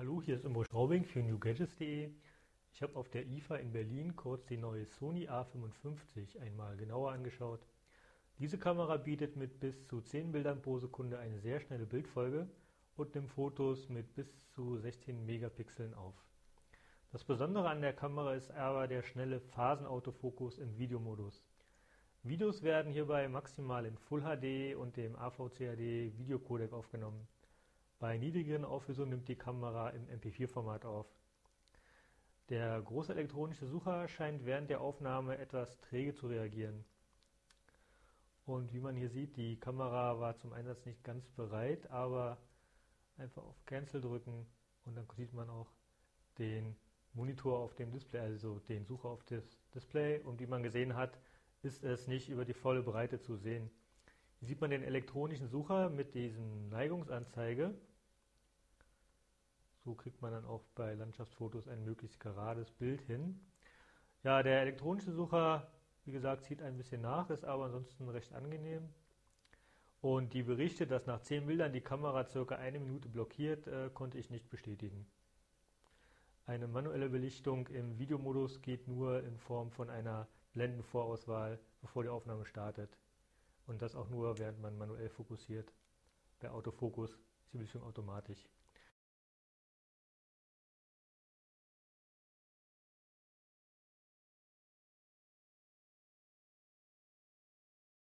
Hallo, hier ist Immo Straubing für newgadgets.de. Ich habe auf der IFA in Berlin kurz die neue Sony A55 einmal genauer angeschaut. Diese Kamera bietet mit bis zu 10 Bildern pro Sekunde eine sehr schnelle Bildfolge und nimmt Fotos mit bis zu 16 Megapixeln auf. Das Besondere an der Kamera ist aber der schnelle Phasenautofokus im Videomodus. Videos werden hierbei maximal in Full HD und dem AVCHD Videocodec aufgenommen. Bei niedrigeren Auflösungen nimmt die Kamera im MP4-Format auf. Der große elektronische Sucher scheint während der Aufnahme etwas träge zu reagieren. Und wie man hier sieht, die Kamera war zum Einsatz nicht ganz bereit, aber einfach auf Cancel drücken und dann sieht man auch den Monitor auf dem Display, also den Sucher auf das Display. Und wie man gesehen hat, ist es nicht über die volle Breite zu sehen. Hier sieht man den elektronischen Sucher mit diesem Neigungsanzeige. So kriegt man dann auch bei Landschaftsfotos ein möglichst gerades Bild hin. Ja, der elektronische Sucher, wie gesagt, zieht ein bisschen nach, ist aber ansonsten recht angenehm. Und die Berichte, dass nach 10 Bildern die Kamera circa eine Minute blockiert, äh, konnte ich nicht bestätigen. Eine manuelle Belichtung im Videomodus geht nur in Form von einer Blendenvorauswahl, bevor die Aufnahme startet. Und das auch nur, während man manuell fokussiert. Bei Autofokus ist die Belichtung automatisch.